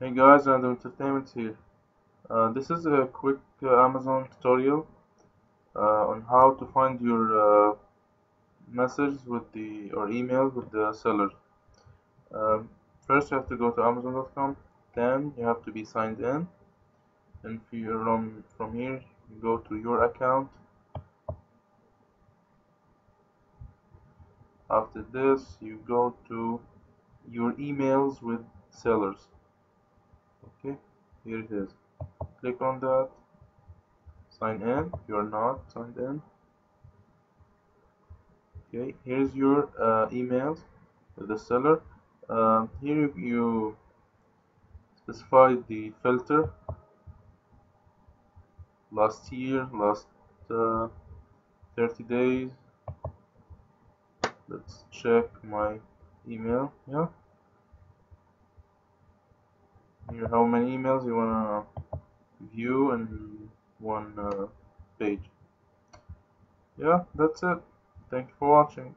Hey guys, Random Entertainment here. Uh, this is a quick uh, Amazon tutorial uh, on how to find your uh, message with the or email with the seller. Um, first, you have to go to Amazon.com. Then you have to be signed in. And from from here, you go to your account. After this, you go to your emails with sellers okay here it is. Click on that. Sign in. You are not signed in. Okay here's your uh, emails the seller. Uh, here you specify the filter. Last year last uh, 30 days. Let's check my email yeah here how many emails you wanna view in one uh, page. Yeah that's it. Thank you for watching